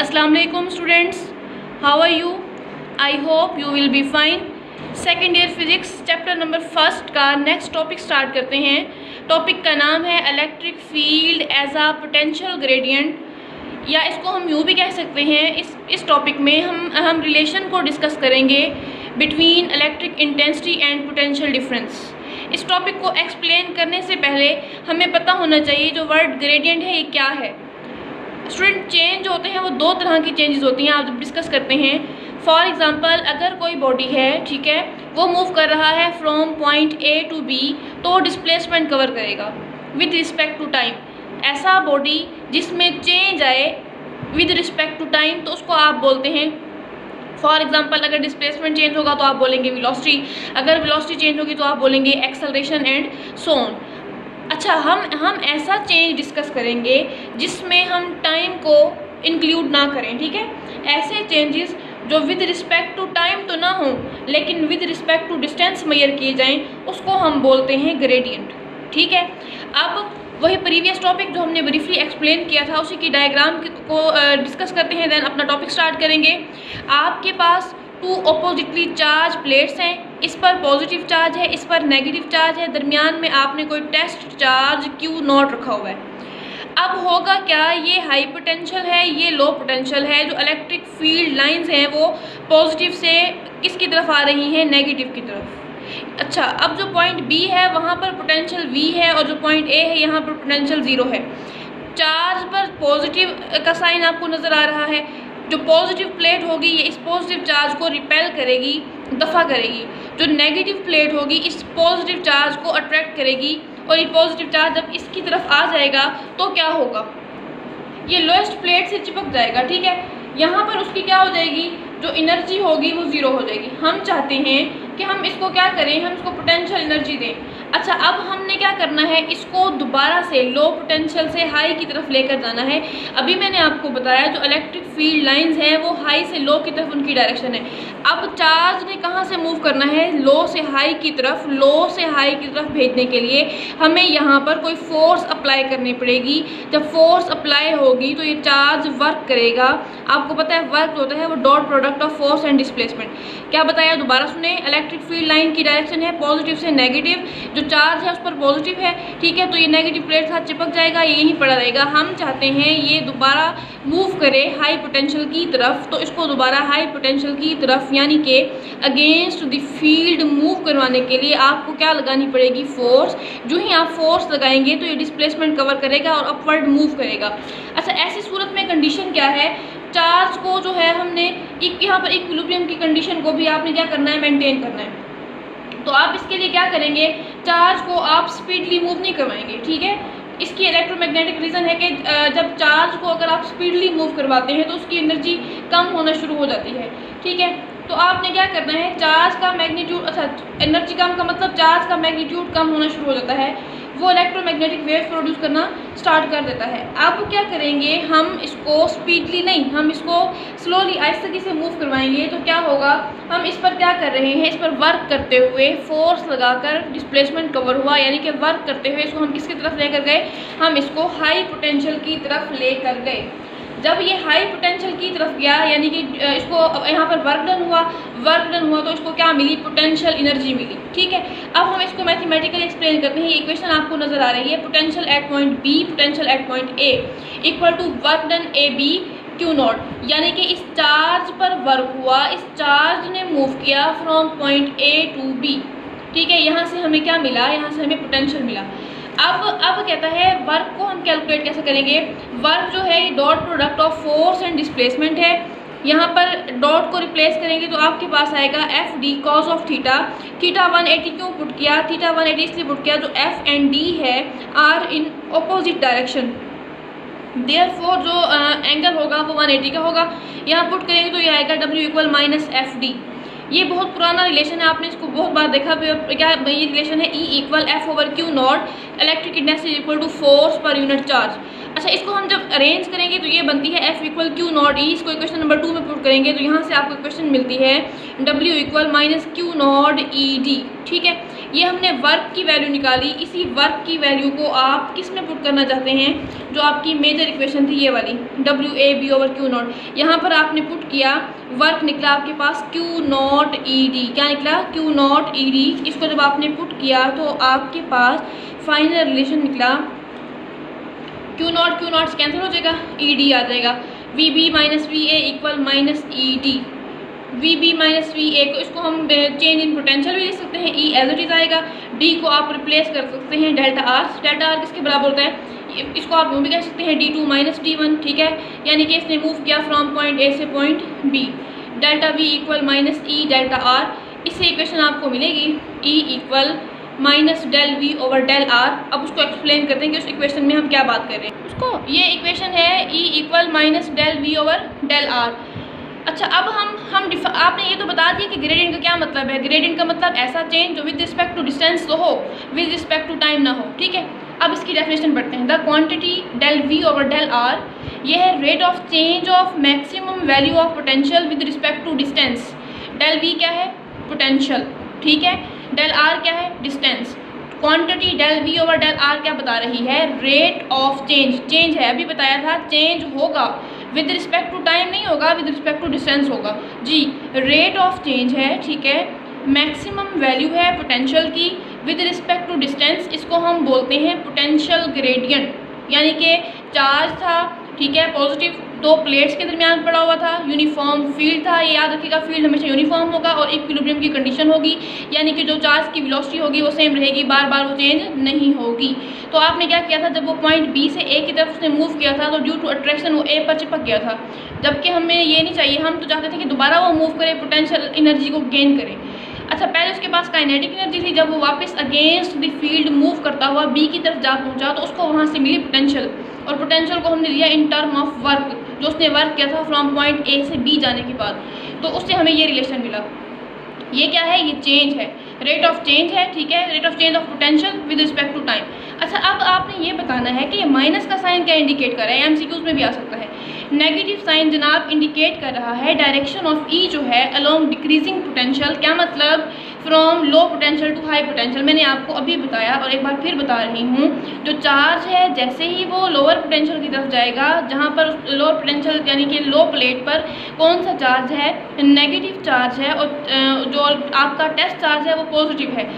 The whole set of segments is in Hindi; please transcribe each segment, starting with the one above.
Assalamualaikum students. How are you? I hope you will be fine. Second year physics chapter number first का नेक्स्ट टॉपिक स्टार्ट करते हैं। टॉपिक का नाम है electric field as a potential gradient या इसको हम यूँ भी कह सकते हैं। इस इस टॉपिक में हम हम रिलेशन को डिस्कस करेंगे between electric intensity and potential difference इस टॉपिक को एक्सप्लेन करने से पहले हमें पता होना चाहिए जो वर्ड ग्रेडियंट है, ये क्या है। स्टूडेंट चेंज होते हैं, वो दो तरह की चेंजेस होती हैं, आप जब डिस्कस करते हैं। फॉर एग्ज़ाम्पल अगर कोई बॉडी है, ठीक है, वो मूव कर रहा है from point A to B तो डिस्प्लेसमेंट कवर करेगा विद रिस्पेक्ट टू टाइम ऐसा बॉडी जिसमें चेंज आए विद रिस्पेक्ट टू टाइम तो उसको आप बोलते हैं फॉर एग्ज़ाम्पल अगर डिस्प्लेसमेंट चेंज होगा तो आप बोलेंगे विलोसिटी अगर विलोसिटी चेंज होगी तो आप बोलेंगे एक्सलरेशन एंड सोन अच्छा हम हम ऐसा चेंज डिस्कस करेंगे जिसमें हम टाइम को इंक्लूड ना करें, ठीक है? ऐसे चेंजेस जो विद रिस्पेक्ट टू टाइम तो ना हो, लेकिन with respect to distance Maihar किए जाएँ, उसको हम बोलते हैं ग्रेडियंट ठीक है? अब वही प्रीवियस टॉपिक जो हमने ब्रीफली एक्सप्लेन किया था, उसी की डायग्राम को डिस्कस करते हैं देन अपना टॉपिक स्टार्ट करेंगे। आपके पास टू अपोजिटली चार्ज प्लेट्स हैं। इस पर पॉजिटिव चार्ज है, इस पर नेगेटिव चार्ज है। दरमियान में आपने कोई टेस्ट चार्ज क्यू नॉट रखा हुआ है? अब होगा क्या, ये हाई पोटेंशियल है, ये लो पोटेंशियल है। जो इलेक्ट्रिक फ़ील्ड लाइंस हैं, वो पॉजिटिव से किसकी तरफ़ आ रही हैं? नेगेटिव की तरफ़। अच्छा अब जो पॉइंट बी है, वहाँ पर पोटेंशियल वी है और जो पॉइंट ए है, यहाँ पर पोटेंशियल ज़ीरो है। चार्ज पर पॉजिटिव का साइन आपको नज़र आ रहा है। जो पॉजिटिव प्लेट होगी, ये इस पॉजिटिव चार्ज को रिपेल करेगी, दफ़ा करेगी। जो नेगेटिव प्लेट होगी, इस पॉजिटिव चार्ज को अट्रैक्ट करेगी और ये पॉजिटिव चार्ज जब इसकी तरफ़ आ जाएगा तो क्या होगा? ये लोएस्ट प्लेट से चिपक जाएगा, ठीक है? यहाँ पर उसकी क्या हो जाएगी? जो एनर्जी होगी, वो ज़ीरो हो जाएगी। हम चाहते हैं कि हम इसको क्या करें हम इसको पोटेंशियल एनर्जी दें। अच्छा अब हमने क्या करना है? इसको दोबारा से लो पोटेंशियल से हाई की तरफ़ लेकर जाना है। अभी मैंने आपको बताया जो इलेक्ट्रिक फ़ील्ड लाइंस हैं, वो हाई से लो की तरफ़ उनकी डायरेक्शन है। अब चार्ज ने कहाँ से मूव करना है? लो से हाई की तरफ़ लो से हाई की तरफ़ भेजने के लिए हमें यहाँ पर कोई फोर्स अप्लाई करनी पड़ेगी। जब फोर्स अप्लाई होगी तो ये चार्ज वर्क करेगा। आपको पता है वर्क होता है, वो dot product of force and displacement क्या बताया? दोबारा सुने। इलेक्ट्रिक फ़ील्ड लाइन की डायरेक्शन है पॉजिटिव से नेगेटिव जो चार्ज है उस पर पॉजिटिव है, ठीक है तो ये नेगेटिव प्लेट साथ चिपक जाएगा, ये यहीं पड़ा रहेगा। हम चाहते हैं ये दोबारा मूव करे हाई पोटेंशियल की तरफ़ तो इसको दोबारा हाई पोटेंशियल की तरफ़, यानी कि अगेंस्ट द फ़ील्ड मूव करवाने के लिए आपको क्या लगानी पड़ेगी? फोर्स जो ही आप फोर्स लगाएँगे तो ये डिस्प्लेसमेंट कवर करेगा और अपवर्ड मूव करेगा। अच्छा ऐसी सूरत में कंडीशन क्या है? चार्ज को जो है हमने, एक यहाँ पर इक्विलिब्रियम की कंडीशन को भी आपने क्या करना है? मेंटेन करना है। तो आप इसके लिए क्या करेंगे? चार्ज को आप स्पीडली मूव नहीं करवाएँगे, ठीक है? इसकी इलेक्ट्रोमैग्नेटिक रीज़न है कि जब चार्ज को अगर आप स्पीडली मूव करवाते हैं तो उसकी एनर्जी कम होना शुरू हो जाती है, ठीक है? तो आपने क्या करना है? चार्ज का मैग्नीट्यूड अच्छा एनर्जी कम का मतलब चार्ज का मैग्नीट्यूड कम होना शुरू हो जाता है। वो इलेक्ट्रोमैग्नेटिक वेव प्रोड्यूस करना स्टार्ट कर देता है। अब क्या करेंगे? हम इसको स्पीडली नहीं, हम इसको स्लोली आहिस्तगी से मूव करवाएँगे तो क्या होगा? हम इस पर क्या कर रहे हैं? इस पर वर्क करते हुए फोर्स लगाकर डिस्प्लेसमेंट कवर हुआ, यानी कि वर्क करते हुए इसको हम किसकी तरफ़ लेकर गए? हम इसको हाई पोटेंशियल की तरफ़ लेकर गए। जब ये हाई पोटेंशियल की तरफ़ गया, यानी कि इसको यहाँ पर वर्क डन हुआ वर्क डन हुआ तो इसको क्या मिली? पोटेंशियल एनर्जी मिली, ठीक है? अब हम इसको मैथमेटिकली एक्सप्लेन करते हैं। ये इक्वेशन आपको नज़र आ रही है potential at point B potential at point A equal to work done A B q naught यानी कि इस चार्ज पर वर्क हुआ, इस चार्ज ने मूव किया from point A to B ठीक है? यहाँ से हमें क्या मिला? यहाँ से हमें पोटेंशियल मिला। अब अब कहता है वर्क को हम कैलकुलेट कैसे करेंगे? वर्क जो है, ये dot product of force and displacement है। यहाँ पर डॉट को रिप्लेस करेंगे तो आपके पास आएगा F D cos of theta theta one eighty क्यों पुट किया? थीटा वन एटी इसलिए पुट किया जो एफ़ एंड डी है are in opposite direction therefore जो एंगल होगा वो 180 का होगा। यहाँ पुट करेंगे तो ये आएगा W equal minus F D ये बहुत पुराना रिलेशन है, आपने इसको बहुत बार देखा भी क्या ये रिलेशन है E equal F over q naught electric is equal to force पर यूनिट चार्ज अच्छा इसको हम जब अरेंज करेंगे तो ये बनती है F equal q naught E इसको क्वेश्चन नंबर टू में पुट करेंगे तो यहाँ से आपको क्वेश्चन मिलती है W equal minus q naught E D ठीक है? ये हमने वर्क की वैल्यू निकाली। इसी वर्क की वैल्यू को आप किसमें पुट करना चाहते हैं? जो आपकी मेजर इक्वेशन थी ये वाली W A B over q naught यहाँ पर आपने पुट किया, वर्क निकला आपके पास क्यू नॉट ई डी क्या निकला? क्यू नॉट ई डी इसको जब आपने पुट किया तो आपके पास फाइनल रिलेशन निकला। Q naught q naught cancel हो जाएगा ई डी आ जाएगा। V B minus V A equal minus E D V B minus V A को, इसको हम चेंज इन पोटेंशियल भी लिख सकते हैं ई एज इट इज़ आएगा डी को आप रिप्लेस कर सकते हैं डेल्टा आर डेल्टा आर किसके बराबर होता है? इसको आप वो भी कह सकते हैं D two minus D one ठीक है? यानी कि इसने मूव किया फ्रॉम पॉइंट ए से point B delta V equal minus E delta R इससे इक्वेशन आपको मिलेगी E equal minus del V over del R अब उसको एक्सप्लेन करते हैं कि उस इक्वेशन में हम क्या बात कर रहे हैं। उसको, ये इक्वेशन है E equal minus del V over del R अच्छा अब हम हम आपने ये तो बता दिया कि ग्रेडियंट का क्या मतलब है? ग्रेडियंट का मतलब ऐसा चेंज जो विद रिस्पेक्ट टू डिस्टेंस तो हो विद रिस्पेक्ट टू टाइम ना हो, ठीक है? अब इसकी डेफिनेशन पढ़ते हैं। The quantity del V over del R ये है rate of change of maximum value of potential with respect to distance del V क्या है? पोटेंशियल ठीक है? डेल आर क्या है? Distance quantity del V over del R क्या बता रही है? रेट ऑफ़ चेंज चेंज है, अभी बताया था चेंज होगा। विद रिस्पेक्ट टू टाइम नहीं होगा विद रिस्पेक्ट टू डिस्टेंस होगा। जी रेट ऑफ़ चेंज है, ठीक है? मैक्सिमम वैल्यू है पोटेंशियल की। विद रिस्पेक्ट टू डिस्टेंस इसको हम बोलते हैं पोटेंशियल ग्रेडियंट यानी कि चार्ज था, ठीक है पॉजिटिव दो प्लेट्स के दरमियान पड़ा हुआ था, यूनिफॉर्म फ़ील्ड था, ये याद रखिएगा, फ़ील्ड हमेशा यूनिफॉर्म होगा और एक इक्विलिब्रियम की कंडीशन होगी, यानी कि जो चार्ज की वेलोसिटी होगी वो सेम रहेगी बार बार वो चेंज नहीं होगी। तो आपने क्या किया था, जब वो पॉइंट बी से ए की तरफ़ उसने मूव किया था तो ड्यू टू अट्रैक्शन वो ए पर चिपक गया था। जबकि हमें ये नहीं चाहिए, हम तो चाहते थे कि दोबारा वो मूव करे पोटेंशियल एनर्जी को गेन करे। अच्छा पहले उसके पास काइनेटिक एनर्जी थी, जब वो वापस अगेंस्ट द फ़ील्ड मूव करता हुआ बी की तरफ़ जा पहुँचा तो उसको वहाँ से मिली पोटेंशियल और पोटेंशियल को हमने लिया इन टर्म ऑफ़ वर्क जो उसने वर्क किया था फ्रॉम पॉइंट ए से बी जाने के बाद तो उससे हमें ये रिलेशन मिला। ये क्या है? ये चेंज है। रेट ऑफ़ चेंज है, ठीक है? Rate of change of potential with respect to time अच्छा अब आपने ये बताना है कि माइनस का साइन क्या इंडिकेट कर रहा है? एम में भी आ सकता है। नेगेटिव साइन जनाब इंडिकेट कर रहा है डायरेक्शन ऑफ़ ई जो है अलोंग डिक्रीजिंग पोटेंशियल क्या मतलब? From low potential to high potential मैंने आपको अभी बताया और एक बार फिर बता रही हूँ। जो चार्ज है, जैसे ही वो लोअर पोटेंशियल की तरफ़ जाएगा, जहाँ पर लोअर पोटेंशियल यानी कि लो प्लेट पर कौन सा चार्ज है? नेगेटिव चार्ज है और जो आपका टेस्ट चार्ज है, वो पॉजिटिव है।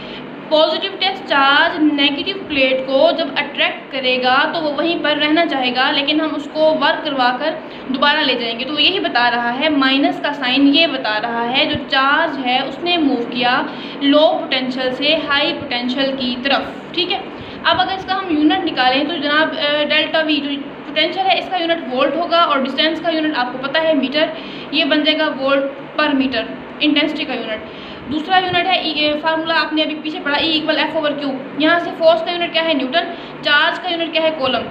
Positive test charge negative plate को जब अट्रैक्ट करेगा तो वो वहीं पर रहना चाहेगा, लेकिन हम उसको वर्क करवा कर दोबारा ले जाएँगे। तो वो यही बता रहा है माइनस का साइन ये बता रहा है, जो चार्ज है, उसने मूव किया लो पोटेंशियल से हाई पोटेंशियल की तरफ़। ठीक है? अब अगर इसका हम यूनिट निकालें तो जनाब डेल्टा वी जो पोटेंशियल है, इसका यूनिट वोल्ट होगा और डिस्टेंस का यूनिट आपको पता है मीटर ये बन जाएगा वोल्ट पर मीटर इंटेंसिटी का यूनिट दूसरा यूनिट है फार्मूला e, आपने अभी पीछे पढ़ा E equal F over q यहाँ से फोर्स का यूनिट क्या है? न्यूटन चार्ज का यूनिट क्या है? कोलम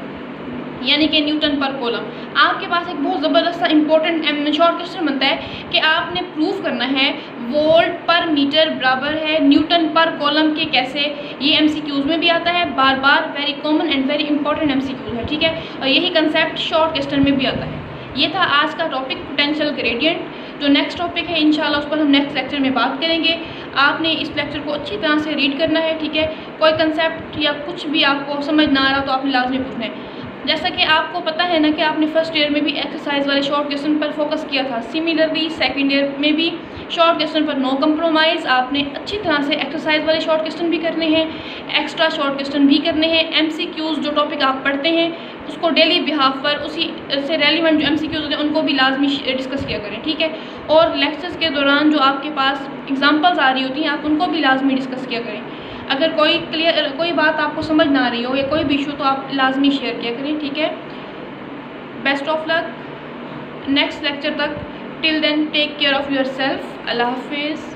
यानी कि न्यूटन पर कोलम आपके पास एक बहुत ज़बरदस्त इंपॉर्टेंट शॉर्ट क्वेश्चन बनता है कि आपने प्रूफ करना है वोल्ट पर मीटर बराबर है न्यूटन पर कॉलम के कैसे? ये एमसीक्यूज में भी आता है बार बार very common and very important MCQs है ठीक है? और यही कंसेप्ट शॉर्ट क्वेश्चन में भी आता है। ये था आज का टॉपिक पोटेंशियल ग्रेडियंट जो नेक्स्ट टॉपिक है, इंशाल्लाह उस पर हम नेक्स्ट लेक्चर में बात करेंगे। आपने इस लेक्चर को अच्छी तरह से रीड करना है, ठीक है? कोई कंसेप्ट या कुछ भी आपको समझ ना आ रहा तो आपने लाजमी पूछना है। जैसा कि आपको पता है ना कि आपने फ़र्स्ट ईयर में भी एक्सरसाइज वाले शॉर्ट क्वेश्चन पर फोकस किया था। सिमिलरली सेकेंड ईयर में भी शॉर्ट क्वेश्चन पर नो कम्प्रोमाइज़ आपने अच्छी तरह से एक्सरसाइज वाले शॉर्ट क्वेश्चन भी करने हैं एक्स्ट्रा शॉर्ट क्वेश्चन भी करने हैं। एमसीक्यूज़ जो टॉपिक आप पढ़ते हैं, उसको डेली बिहाफ पर, उसी से रेलिवेंट जो एमसीक्यूज़ होते हैं, उनको भी लाजमी डिस्कस किया करें, ठीक है? और लेक्चर्स के दौरान जो आपके पास एग्जांपल्स आ रही होती हैं, आप उनको भी लाजमी डिस्कस किया करें। अगर कोई क्लियर कोई बात आपको समझ ना रही हो या कोई भी इशू तो आप लाजमी शेयर किया करें, ठीक है? Best of luck next lecture तक. Till then take care of yourself अल्लाह हाफिज़.